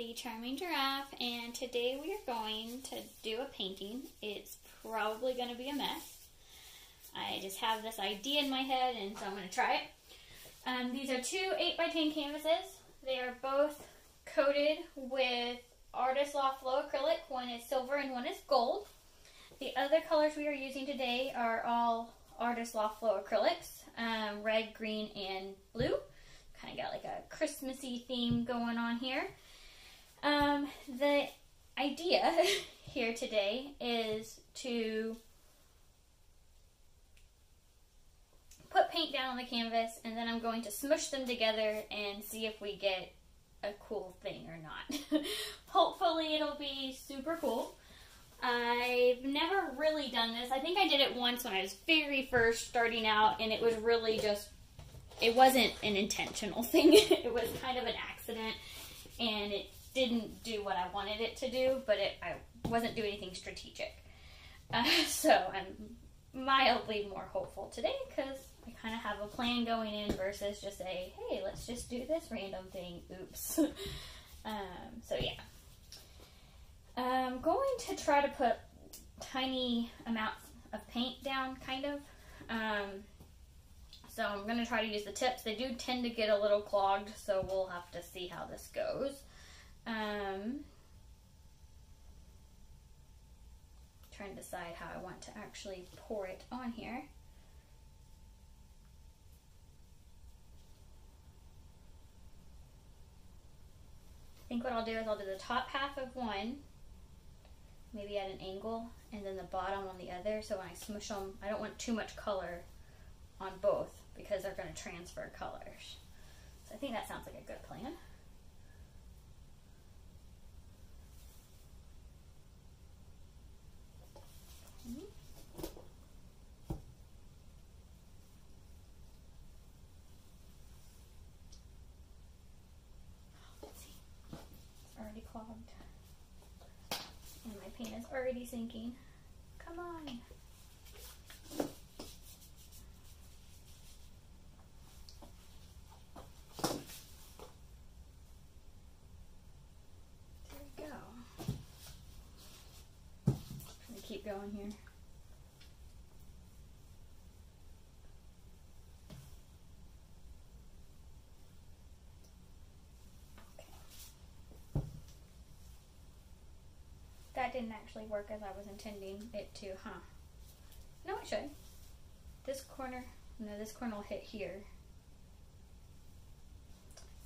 the Charming Giraffe, and today we are going to do a painting. It's probably going to be a mess. I just have this idea in my head, and so I'm going to try it. Um, these are two 8 by 10 canvases. They are both coated with Artist Loft Flow acrylic. One is silver and one is gold. The other colors we are using today are all Artist Loft Flow acrylics, um, red, green, and blue kind of got like a Christmassy theme going on here. Um, the idea here today is to put paint down on the canvas and then I'm going to smush them together and see if we get a cool thing or not. Hopefully it'll be super cool. I've never really done this. I think I did it once when I was very first starting out and it was really just it wasn't an intentional thing. it was kind of an accident, and it didn't do what I wanted it to do, but it, I wasn't doing anything strategic. Uh, so I'm mildly more hopeful today because I kind of have a plan going in versus just say, hey, let's just do this random thing. Oops. um, so yeah. I'm going to try to put tiny amounts of paint down, kind of. Um, so I'm going to try to use the tips. They do tend to get a little clogged, so we'll have to see how this goes. Um, trying to decide how I want to actually pour it on here. I think what I'll do is I'll do the top half of one, maybe at an angle, and then the bottom on the other. So when I smush them, I don't want too much color on both because they're going to transfer colors. So I think that sounds like a good plan. Mm-hmm. already clogged. My is already sinking. Come on. keep going here. Didn't actually work as I was intending it to, huh? No, it should. This corner, no, this corner will hit here.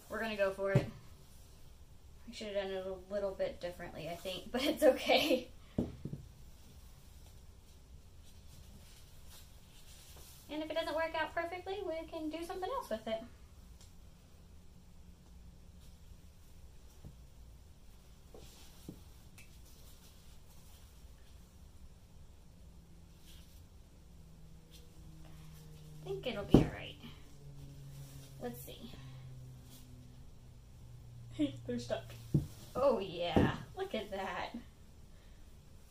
We're gonna go for it. I should have done it a little bit differently, I think, but it's okay. And if it doesn't work out perfectly, we can do something else with it. I think it'll be alright. Let's see. They're stuck. Oh yeah, look at that.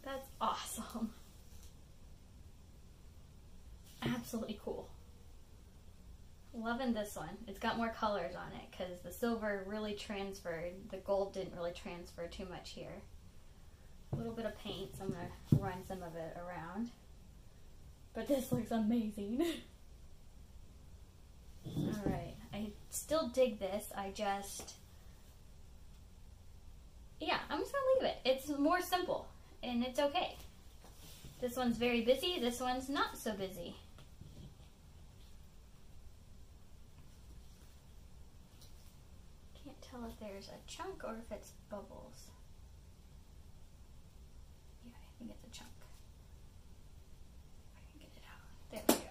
That's awesome absolutely cool. Loving this one. It's got more colors on it because the silver really transferred. The gold didn't really transfer too much here. A little bit of paint, so I'm going to run some of it around. But this looks amazing. Alright, I still dig this. I just... Yeah, I'm just to leave it. It's more simple, and it's okay. This one's very busy, this one's not so busy. Can't tell if there's a chunk or if it's bubbles. Yeah, I think it's a chunk. I can get it out. There we go.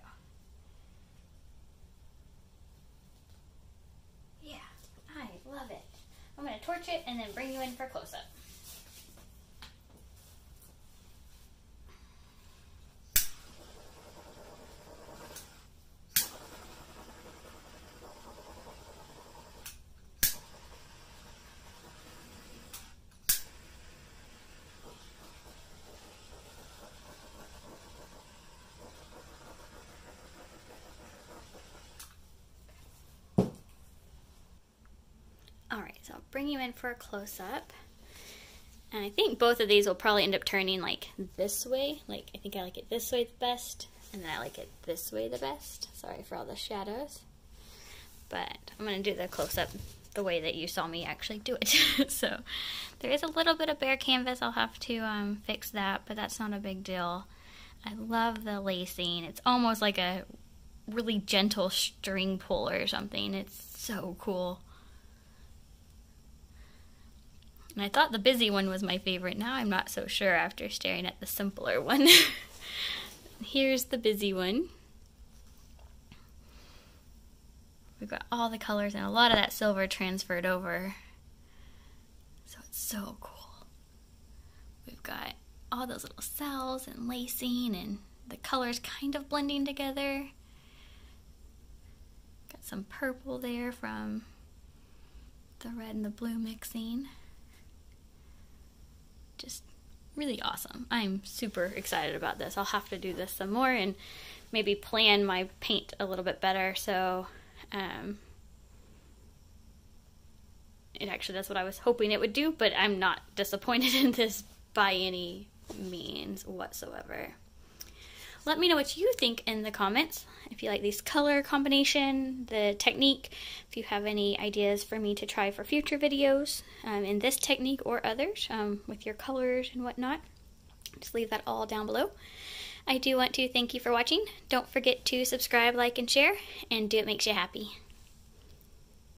Yeah, I love it. I'm going to it and then bring you in for close-up. So I'll bring you in for a close-up. And I think both of these will probably end up turning like this way. Like, I think I like it this way the best, and then I like it this way the best. Sorry for all the shadows. But I'm going to do the close-up the way that you saw me actually do it. so there is a little bit of bare canvas. I'll have to um, fix that, but that's not a big deal. I love the lacing. It's almost like a really gentle string pull or something. It's so cool. And I thought the busy one was my favorite. Now I'm not so sure after staring at the simpler one. Here's the busy one. We've got all the colors and a lot of that silver transferred over. So it's so cool. We've got all those little cells and lacing and the colors kind of blending together. Got some purple there from the red and the blue mixing just really awesome. I'm super excited about this. I'll have to do this some more and maybe plan my paint a little bit better so um, it actually does what I was hoping it would do, but I'm not disappointed in this by any means whatsoever. Let me know what you think in the comments. If you like this color combination, the technique, if you have any ideas for me to try for future videos um, in this technique or others um, with your colors and whatnot, just leave that all down below. I do want to thank you for watching. Don't forget to subscribe, like, and share, and do what makes you happy.